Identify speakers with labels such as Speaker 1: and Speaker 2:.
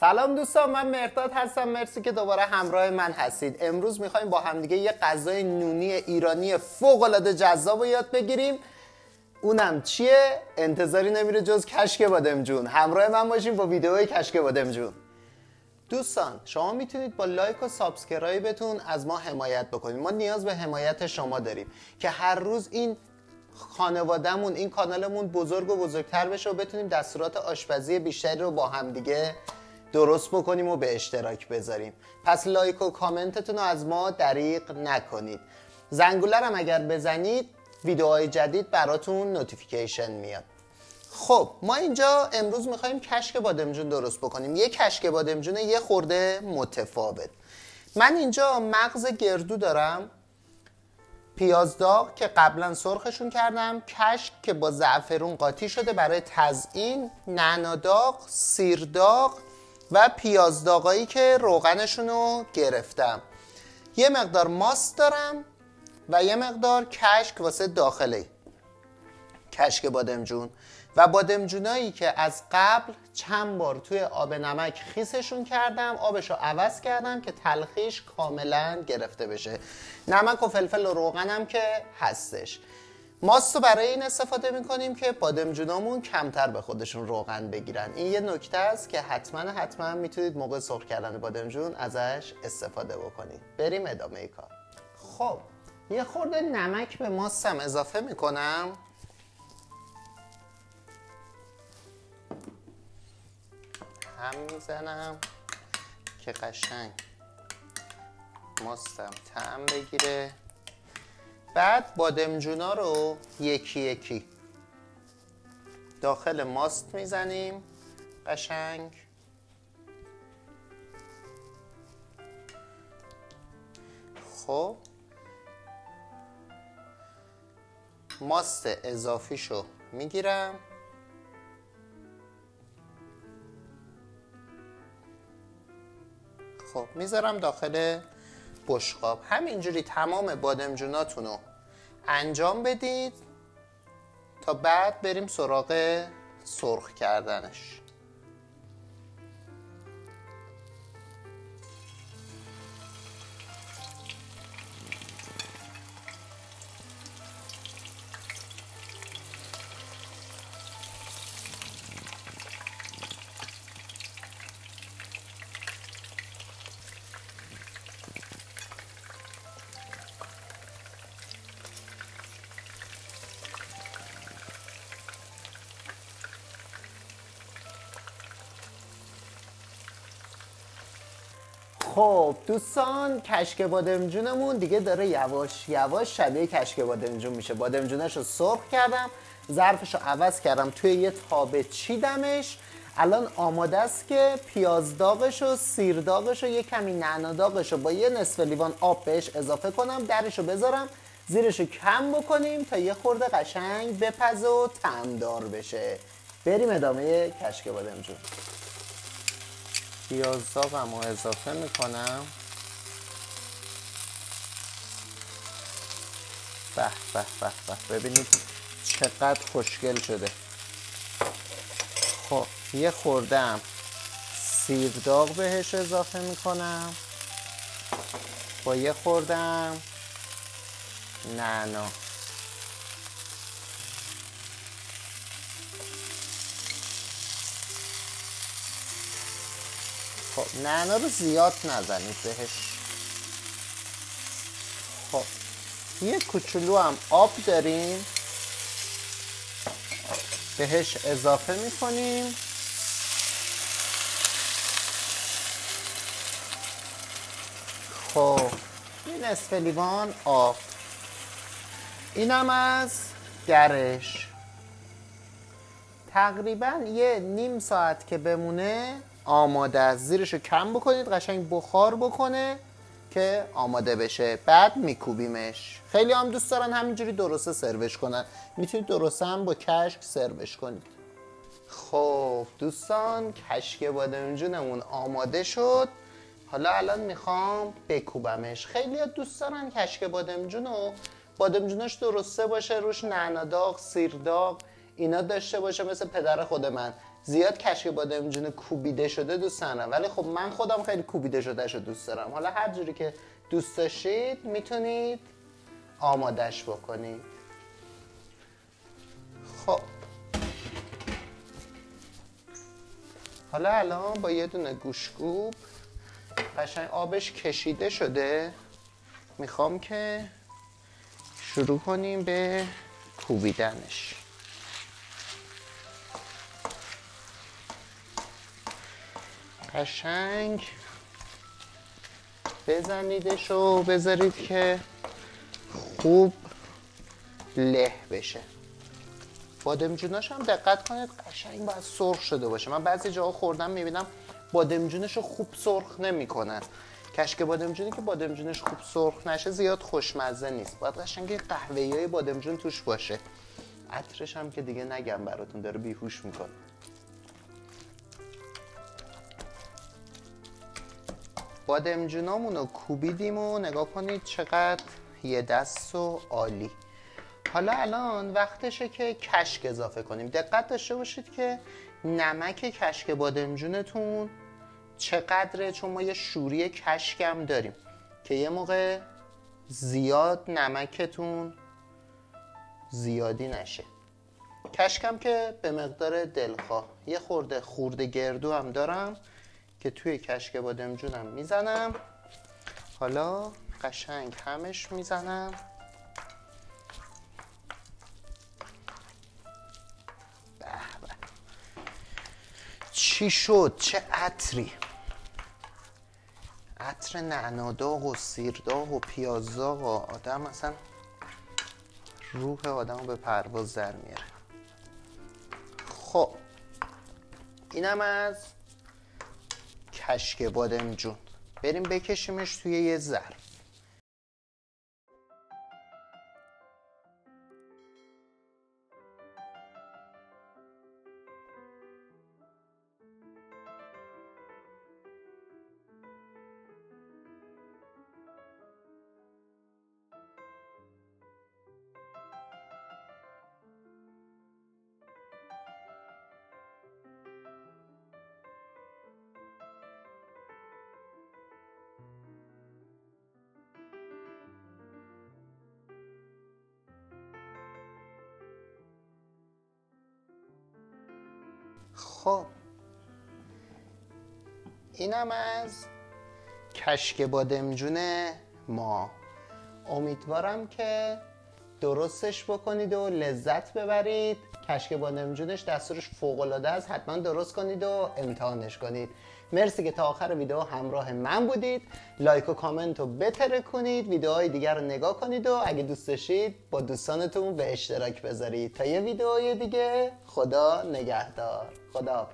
Speaker 1: سلام دوستان من مرداد هستم. مرسی که دوباره همراه من هستید. امروز می‌خوایم با همدیگه یه غذای نونی ایرانی فوق العاده جذاب رو یاد بگیریم. اونم چیه؟ انتظاری نمیره جز کشک بادمجون همراه من باشین با ویدیوهای کشک بادمجون دوستان شما می‌تونید با like و subscribe تون از ما حمایت بکنید. ما نیاز به حمایت شما داریم که هر روز این خانوادهمون این کانالمون بزرگ و بزرگتر بشه و بتونیم دستورات آشپزی بیشتری رو با همدیگه درست بکنیم و به اشتراک بذاریم. پس like و کامنتتون رو از ما دریغ نکنید. زنگوله هم اگر بزنید ویدیوهای جدید براتون notification میاد. خب ما اینجا امروز می‌خوایم کشک بادمجون درست بکنیم. یه کشک بادمجون یه خورده متفاوت. من اینجا مغز گردو دارم. پیاز داغ که قبلا سرخشون کردم. کشک که با زعفرون قاطی شده برای تزئین. نعناداغ سیرداغ و پیاز داغایی که روغنشون رو گرفتم. یه مقدار ماست دارم و یه مقدار کشک واسه داخلی کشک بادمجون. و بادمجونایی که از قبل چند بار توی آب نمک خیسشون کردم آبش رو عوض کردم که تلخیش کاملا گرفته بشه. نمک و فلفل و روغنم که هستش. ماست رو برای این استفاده می‌کنیم که بادمجونامون کمتر به خودشون روغن بگیرن. این یه نکته است که حتما حتما می‌تونید موقع سرخ کردن بادمجون ازش استفاده بکنید. بریم ادامه کار. خب یه خورده نمک به ماستم اضافه می‌کنم. هم می‌زنم که قشنگ ماستم تعم بگیره. بعد بادمجونا رو یکی یکی. داخل ماست می‌زنیم. قشنگ. خب. ماست اضافیشو می‌گیرم. خب می‌ذارم داخل بشقاب. همینجوری تمام بادمجوناتون انجام بدید تا بعد بریم سراغ سرخ کردنش. خب دوستان کشک بادمجونمون دیگه داره یواش یواش شبیه کشک بادمجون میشه. بادمجونش رو سرخ کردم ظرفش رو عوض کردم. توی یه تابه چیدمش. الان آماده است که پیاز داغش و سیر داغش و یه کمی نعنا داغش رو با یه نصف لیوان آب بهش اضافه کنم درش رو بذارم زیرش رو کم بکنیم تا یه خورده قشنگ بپزه و تعمدار بشه. بریم ادامه کشک بادمجون. پیازداغم رو اضافه می‌کنم. به به به به. ببینید چقدر خوشگل شده. خب یه خوردم سیرداغ بهش اضافه می‌کنم. با یه خوردم نعنا. خب نعنا رو زیاد نزنید بهش. خب یه کوچولو هم آب داریم. بهش اضافه می‌کنیم. خب این نصف لیوان آب. اینم از گرش. تقریبا یه نیم ساعت که بمونه آماده است. زیرش رو کم بکنید قشنگ بخار بکنه که آماده بشه. بعد میکوبیمش. خیلی هم دوست دارن همینجوری درسته سروش کنن. می‌تونید درسته هم با کشک سروش کنید. خب دوستان کشک بادمجونمون آماده شد. حالا الان می‌خوام بکوبمش. خیلی دوست دارن کشک بادمجون و بادمجوناش درسته باشه. روش نعناداغ سیرداغ اینا داشته باشه مثل پدر خود من. زیاد کشک بادمجون کوبیده شده دوست ندارم ولی خب من خودم خیلی کوبیده شده شو دوست دارم. حالا هر جوری که دوست داشتید می‌تونید آمادش بکنید. خب. حالا الان با یه دونه گوشکوب قشنگ آبش کشیده شده. می‌خوام که شروع کنیم به کوبیدنش. قشنگ. بزنیدش و بذارید که خوب له بشه. بادمجوناش هم دقت کنید قشنگ باید سرخ شده باشه. من بعضی جاها خوردم می‌بینم بادمجونش رو خوب سرخ نمی‌کنن کشک بادمجونی که بادمجونش خوب سرخ نشه زیاد خوشمزه نیست. باید قشنگ قهوه‌ای های بادمجون توش باشه. عطرش هم که دیگه نگم براتون داره بیهوش می‌کنه. بادمجونامون رو کوبیدیم و نگاه کنید چقدر یه دست و عالی. حالا الان وقتشه که کشک اضافه کنیم. دقت داشته باشید که نمک کشک بادمجونتون چقدره چون ما یه شوری کشکم داریم که یه موقع زیاد نمکتون زیادی نشه. کشکم که به مقدار دلخواه. یه خورده خورده گردو هم دارم. که توی کشک بادمجونم می‌زنم. حالا قشنگ همش می‌زنم. چی شد؟ چه عطری؟ عطر نعناداغ و سیرداغ و پیازداغ و آدم مثلا روح آدم رو به پرواز در میاره. خب اینم از کشک بادمجون بریم بکشیمش توی یه ظرف خب. اینم از کشک بادمجون ما. امیدوارم که درستش بکنید و لذت ببرید. کشک بادمجونش دستورش فوق العاده است. حتما درست کنید و امتحانش کنید. مرسی که تا آخر ویدیو همراه من بودید. لایک و کامنت رو بتره کنید. ویدیوهای دیگر رو نگاه کنید و اگه دوست داشتید با دوستانتون به اشتراک بذارید. تا یه ویدیوهای دیگه خدا نگهدار. خدا حافظ